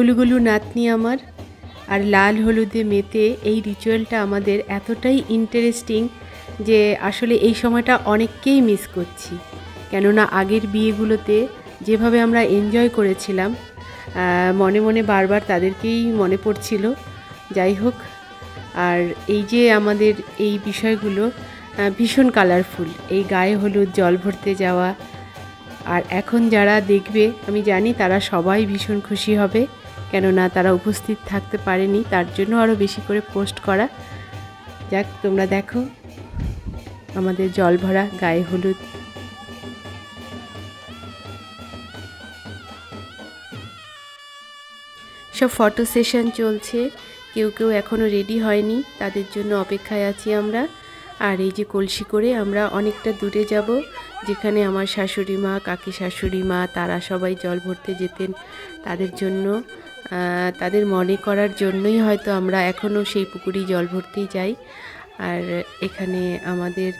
গলু গলু নাতনি আমার আর লাল হলুদে মেতে এই রিচুয়ালটা আমাদের এতটাই ইন্টারেস্টিং যে আসলে এই সময়টা অনেককেই মিস করছি। কেননা আগের বিয়েগুলোতে যেভাবে আমরা এনজয় করেছিলাম মনে মনে বারবার তাদেরকেই মনে পড়ছিল। যাই হোক, আর এই যে আমাদের এই বিষয়গুলো ভীষণ কালারফুল এই গায়ে হলুদ, জল ভরতে যাওয়া, আর এখন যারা দেখবে, আমি জানি তারা সবাই ভীষণ খুশি হবে। কেননা তারা উপস্থিত থাকতে পারেনি, তার জন্য আরও বেশি করে পোস্ট করা। যাক, তোমরা দেখো, আমাদের জল ভরা গায়ে হলুদ। সব ফটো সেশন চলছে, কেউ কেউ এখনও রেডি হয়নি, তাদের জন্য অপেক্ষায় আছি আমরা। আর এই যে কলসি করে আমরা অনেকটা দূরে যাব, যেখানে আমার শাশুড়ি মা, কাকি শাশুড়ি মা, তারা সবাই জল ভরতে যেতেন। তাদের জন্য তাদের মনে করার জন্যই হয়তো আমরা এখনও সেই পুকুরেই জল ভরতেই যাই। আর এখানে আমাদের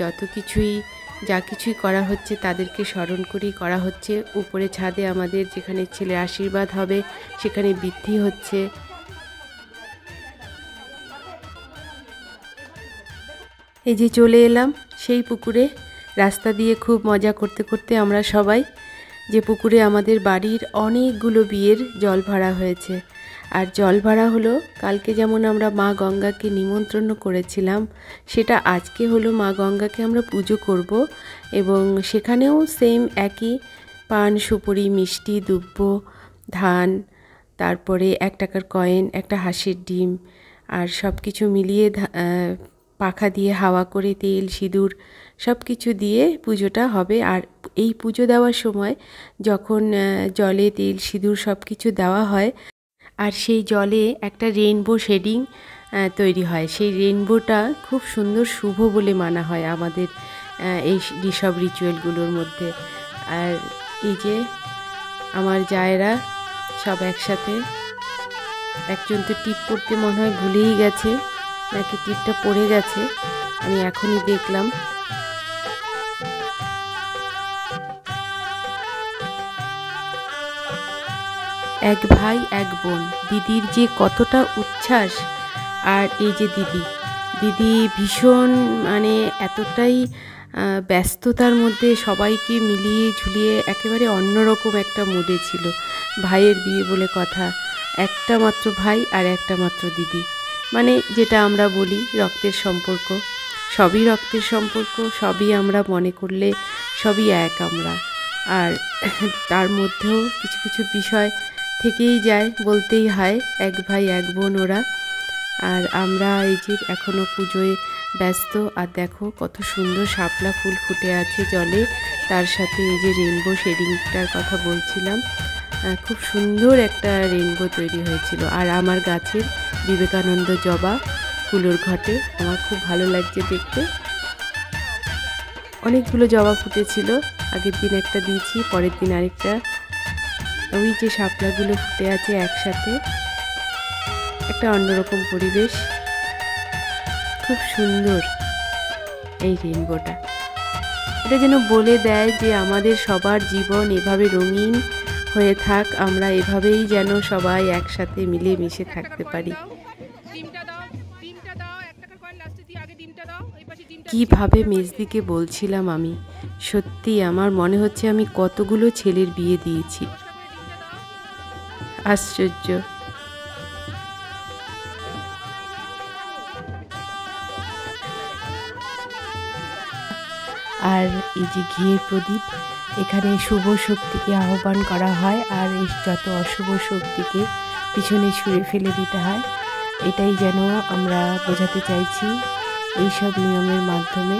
যত কিছুই, যা কিছুই করা হচ্ছে তাদেরকে স্মরণ করেই করা হচ্ছে। উপরে ছাদে আমাদের যেখানে ছেলে আশীর্বাদ হবে, সেখানে বৃদ্ধি হচ্ছে। এই যে চলে এলাম সেই পুকুরে। রাস্তা দিয়ে খুব মজা করতে করতে আমরা সবাই যে পুকুরে আমাদের বাড়ির অনেকগুলো বিয়ের জল ভরা হয়েছে। আর জল ভরা হলো কালকে যেমন আমরা মা গঙ্গাকে নিমন্ত্রণ করেছিলাম, সেটা আজকে হলো মা গঙ্গাকে আমরা পুজো করব এবং সেখানেও সেম একই পান, সুপুরি, মিষ্টি দুব্য ধান, তারপরে এক টাকার কয়েন একটা হাঁসের ডিম, আর সব কিছু মিলিয়ে পাখা দিয়ে হাওয়া করে তেল, সিঁদুর সব কিছু দিয়ে পুজোটা হবে। আর এই পুজো দেওয়ার সময় যখন জলে তেল, সিঁদুর সব কিছু দেওয়া হয়, আর সেই জলে একটা রেইনবো শেডিং তৈরি হয়। সেই রেনবোটা খুব সুন্দর শুভ বলে মানা হয় আমাদের এই সব রিচুয়ালগুলোর মধ্যে। আর এই যে আমার জায়েরা সব একসাথে, একজন তো টিপ পড়তে মনে হয় ভুলেই গেছে। নাকি টিপটা পড়ে গেছে, আমি এখনই দেখলাম। এক ভাই, এক বোন, দিদির যে কতটা উচ্ছ্বাস আর এই যে দিদি। দিদি ভীষণ মানে এতটাই ব্যস্ততার মধ্যে সবাইকে মিলিয়ে ঝুলিয়ে একেবারে অন্যরকম একটা মুডে ছিল। ভাইয়ের বিয়ে বলে কথা, একটা মাত্র ভাই আর একটা মাত্র দিদি। মানে যেটা আমরা বলি রক্তের সম্পর্ক। সবই রক্তের সম্পর্ক, সবই আমরা মনে করলে সবই এক আমরা। আর তার মধ্যেও কিছু কিছু বিষয় থেকেই যায়, বলতেই হয়, এক ভাই, এক বোন ওরা। আর আমরা এই যে এখনও পুজোয় ব্যস্ত, আর দেখো কত সুন্দর শাপলা ফুল ফুটে আছে জলে। তার সাথে এই যে রেনবো শেডিংটার কথা বলছিলাম। খুব সুন্দর একটা রেনবো তৈরি হয়েছিল। আর আমার গাছের বিবেকানন্দ জবা ফুলোর ঘটে। আমার খুব ভালো লাগছে দেখতে। অনেকগুলো জবা ফুটেছিল। আগের দিন একটা দিয়েছি, পরের দিন আরেকটা। ওই যে শাপলাগুলো ফুটে আছে একসাথে। একটা অন্যরকম পরিবেশ। খুব সুন্দর এই রেনবোটা এটা যেন বলে দেয় যে আমাদের সবার জীবন এভাবে রঙিন হয়ে থাক, আমরা এভাবেই যেন সবাই একসাথে মিলে মিশে থাকতে পারি। কীভাবে মেজদিকে বলছিলাম আমি? সত্যি আমার মনে হচ্ছে আমি কতগুলো ছেলের বিয়ে দিয়েছি। আশ্চর্য। আর এই যে ঘিয়ের প্রদীপ, এখানে শুভ শক্তিকে আহ্বান করা হয় আর এই যত অশুভ শক্তিকে পিছনে ছুঁড়ে ফেলে দিতে হয়। এটাই যেন আমরা বোঝাতে চাইছি এইসব নিয়মের মাধ্যমে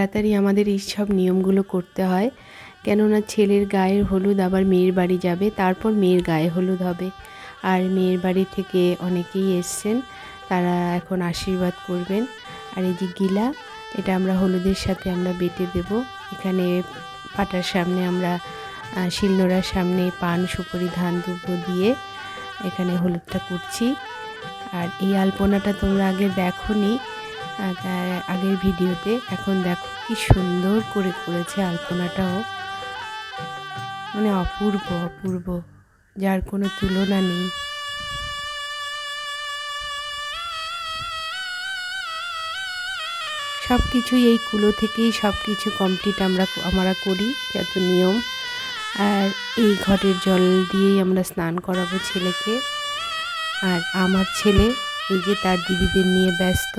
তাড়াতাড়ি আমাদের এই সব নিয়মগুলো করতে হয়। কেননা ছেলের গায়ের হলুদ আবার মেয়ের বাড়ি যাবে, তারপর মেয়ের গায়ে হলুদ হবে। আর মেয়ের বাড়ি থেকে অনেকেই এসছেন, তারা এখন আশীর্বাদ করবেন। আর এই যে গিলা, এটা আমরা হলুদের সাথে আমরা বেটে দেব। এখানে পাটার সামনে আমরা শিলনোড়ার সামনে পান, সুপারি, ধান দুব্বো দিয়ে এখানে হলুদটা করছি আর এই আলপনাটা তোমরা আগে দেখো নি আগের ভিডিওতে এখন দেখো কি সুন্দর করে করেছে আলপনাটাও। মানে অপূর্ব অপূর্ব, যার কোনো তুলনা নেই। সব কিছুই এই কুলো থেকেই সব কিছু কমপ্লিট আমরা আমরা করি, যত নিয়ম। আর এই ঘটের জল দিয়েই আমরা স্নান করাবো ছেলেকে। আর আমার ছেলে, এই যে তার দিদিদের নিয়ে ব্যস্ত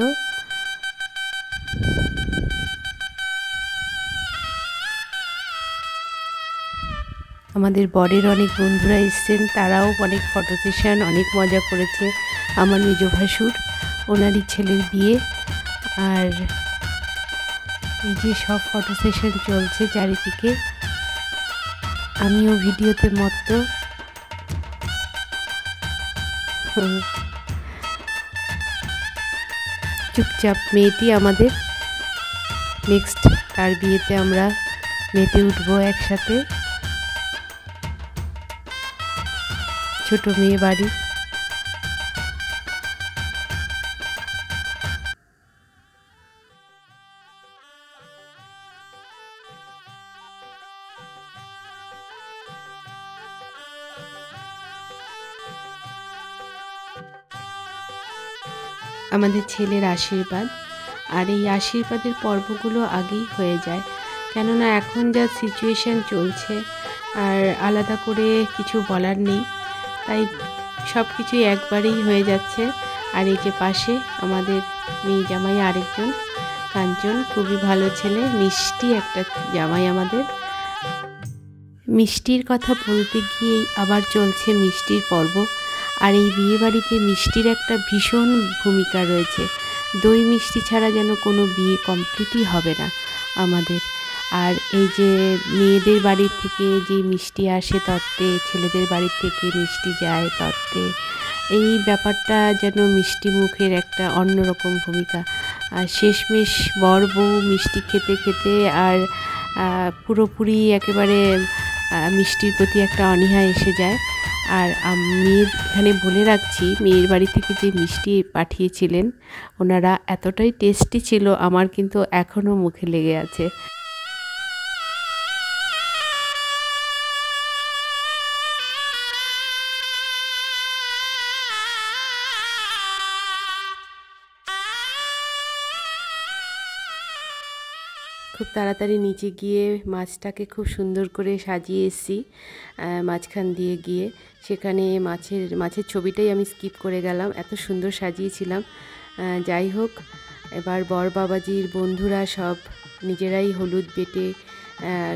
আমাদের বরের অনেক বন্ধুরা এসছেন, তারাও অনেক ফটো সেশন অনেক মজা করেছে। আমার নিজ ভাসুর, ওনারই ছেলের বিয়ে। আর এই যে সব ফটো সেশন চলছে চারিদিকে, আমিও ভিডিওতে মত্ত। চুপচাপ মেয়েটি আমাদের। নেক্সট তার বিয়েতে আমরা মেতে উঠবো একসাথে। ছোট মেয়ে বাড়ি। আমাদের ছেলের আশীর্বাদ, আর এই আশীর্বাদের পর্বগুলো আগেই হয়ে যায়। কেননা এখন যা সিচুয়েশান চলছে, আর আলাদা করে কিছু বলার নেই। তাই সব কিছুই একবারেই হয়ে যাচ্ছে। আর এই যে পাশে আমাদের মেয়ে জামাই আরেকজন, কাঞ্চন খুবই ভালো ছেলে, মিষ্টি একটা জামাই আমাদের। মিষ্টির কথা বলতে গিয়েই আবার চলছে মিষ্টির পর্ব। আর এই বিয়েবাড়িতে মিষ্টির একটা ভীষণ ভূমিকা রয়েছে। দই মিষ্টি ছাড়া যেন কোনো বিয়ে কমপ্লিটই হবে না আমাদের। আর এই যে মেয়েদের বাড়ির থেকে যে মিষ্টি আসে তত্ত্বে, ছেলেদের বাড়ির থেকে মিষ্টি যায় তত্ত্বে, এই ব্যাপারটা যেন মিষ্টি মুখের একটা অন্যরকম ভূমিকা। আর শেষমেশ বর বউ মিষ্টি খেতে খেতে আর পুরোপুরি একেবারে মিষ্টির প্রতি একটা অনীহা এসে যায়। আর মেয়ের এখানে বলে রাখছি, মেয়ের বাড়ি থেকে যে মিষ্টি পাঠিয়েছিলেন, ওনারা এতটাই টেস্টি ছিল, আমার কিন্তু এখনও মুখে লেগে আছে। খুব তাড়াতাড়ি নিচে গিয়ে মাছটাকে খুব সুন্দর করে সাজিয়ে এসেছি মাঝখান দিয়ে গিয়ে। সেখানে মাছের মাছের ছবিটাই আমি স্কিপ করে গেলাম, এত সুন্দর সাজিয়েছিলাম। যাই হোক, এবার বর বাবাজির বন্ধুরা সব নিজেরাই হলুদ বেটে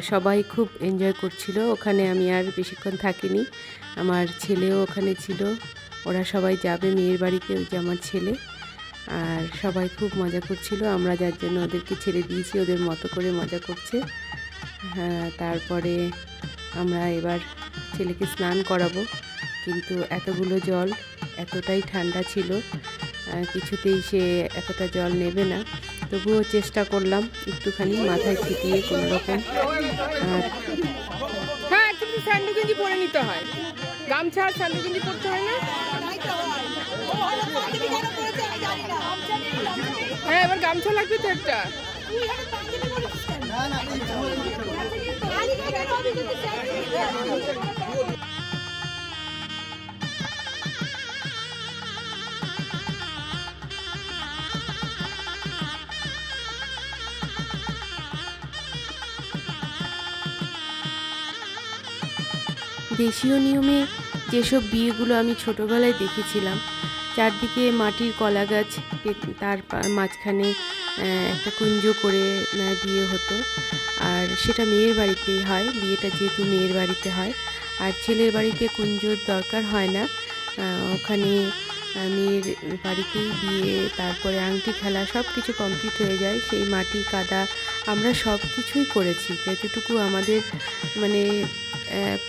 সবাই খুব এনজয় করছিল। ওখানে আমি আর বেশিক্ষণ থাকিনি। আমার ছেলেও ওখানে ছিল। ওরা সবাই যাবে, মেয়ের বাড়িতে, ওই যে আমার ছেলে। আর সবাই খুব মজা করছিল। আমরা যার জন্য ওদেরকে ছেড়ে দিয়েছি, ওদের মতো করে মজা করছে। হ্যাঁ তারপরে আমরা এবার ছেলেকে স্নান করাবো। কিন্তু এতগুলো জল, এতটাই ঠান্ডা ছিল কিছুতেই সে এতটা জল নেবে না। তবুও চেষ্টা করলাম একটুখানি মাথায় ছিটিয়ে কোনো রকম হ্যাঁ গেঞ্জি পরে নিতে হয়। গামছা আর গেঞ্জি পরতে হয় না? হ্যাঁ এবার গামছা লাগবে তো একটা। দেশীয় নিয়মে যেসব বিয়েগুলো আমি ছোটোবেলায় দেখেছিলাম, চারদিকে মাটির কলা গাছ তার মাঝখানে একটা কুঞ্জ করে বিয়ে হতো। আর সেটা মেয়ের বাড়িতেই হয়, বিয়েটা যেহেতু মেয়ের বাড়িতে হয়। আর ছেলের বাড়িতে কুঞ্জর দরকার হয় না। ওখানে মেয়ের বাড়িতেই বিয়ে, তারপরে আংটি খেলা সব কিছু কমপ্লিট হয়ে যায়। সেই মাটি, কাদা আমরা সব কিছুই করেছি। যতটুকু আমাদের মানে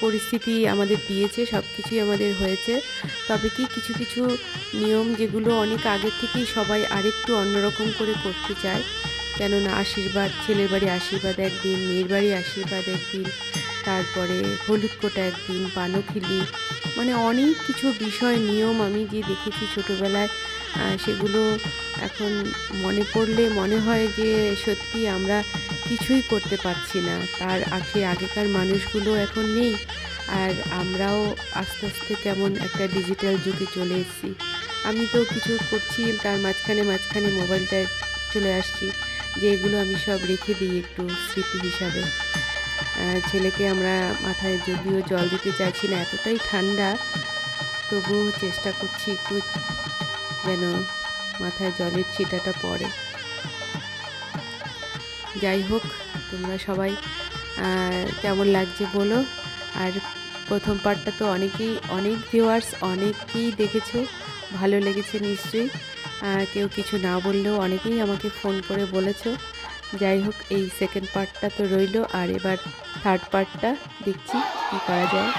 পরিস্থিতি আমাদের দিয়েছে সব কিছুই আমাদের হয়েছে। তবে কি কিছু কিছু নিয়ম যেগুলো অনেক আগের থেকেই সবাই আরেকটু অন্যরকম করে করতে চায়, কেননা আশীর্বাদ, ছেলের বাড়ি আশীর্বাদ একদিন, মেয়ের বাড়ি আশীর্বাদ একদিন, তারপরে হলুদ কোটা একদিন, পানখিলি মানে অনেক কিছু বিষয়, নিয়ম আমি যে দেখেছি ছোটোবেলায় সেগুলো এখন মনে পড়লে মনে হয় যে সত্যি আমরা কিছুই করতে পারছি না। তার আগে আগেকার মানুষগুলো এখন নেই। আর আমরাও আস্তে আস্তে কেমন একটা ডিজিটাল যুগে চলে এসেছি। আমি তো কিছু করছি, তার মাঝখানে মাঝখানে মোবাইলটায় চলে আসছি, যে এগুলো আমি সব রেখে দিই একটু স্মৃতি হিসাবে। ছেলেকে আমরা মাথায় যদিও জল দিতে চাইছি না, এতটাই ঠান্ডা, তবুও চেষ্টা করছি একটু যেন মাথায় জলের ছিটাটা পড়ে। যাই হোক, তোমরা সবাই কেমন লাগছে বলো? আর প্রথম পার্টটা তো অনেকেই, অনেক ভিউয়ার্স অনেকেই দেখেছ। ভালো লেগেছে নিশ্চয়ই। কেউ কিছু না বললেও অনেকেই আমাকে ফোন করে বলেছ। যাই হোক, এই সেকেন্ড পার্টটা তো রইল। আর এবার থার্ড পার্টটা দেখছি কী করা যায়।